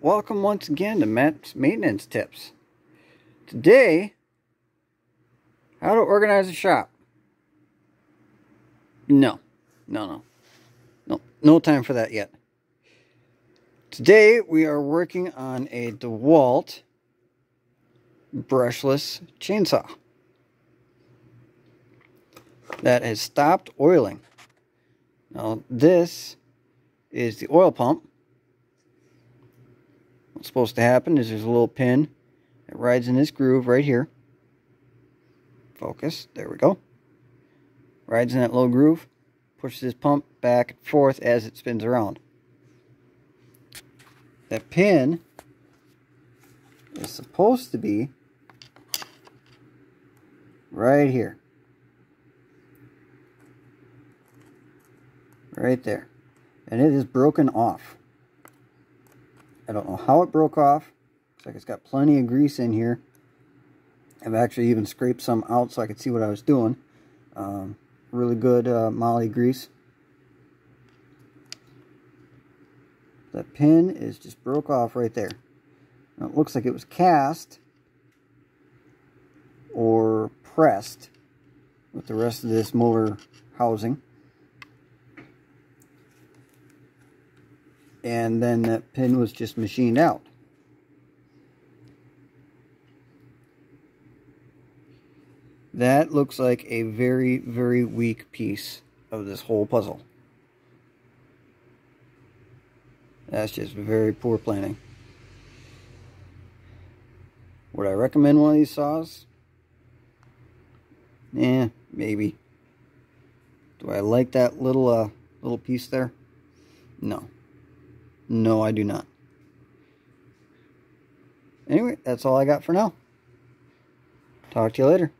welcome once again to Matt's Maintenance Tips. Today, how to organize a shop. No, no, no, no, no time for that yet. Today, we are working on a DeWalt brushless chainsaw that has stopped oiling. Now, this is the oil pump What's supposed to happen is there's a little pin that rides in this groove right here. Focus. There we go. Rides in that little groove. Pushes this pump back and forth as it spins around. That pin is supposed to be right here. Right there. And it is broken off. I don't know how it broke off. Looks like it's got plenty of grease in here. I've actually even scraped some out so I could see what I was doing. Um, really good uh, moly grease. That pin is just broke off right there. Now, it looks like it was cast or pressed with the rest of this motor housing. And then that pin was just machined out. That looks like a very, very weak piece of this whole puzzle. That's just very poor planning. Would I recommend one of these saws? Yeah, maybe. Do I like that little uh, little piece there? No. No, I do not. Anyway, that's all I got for now. Talk to you later.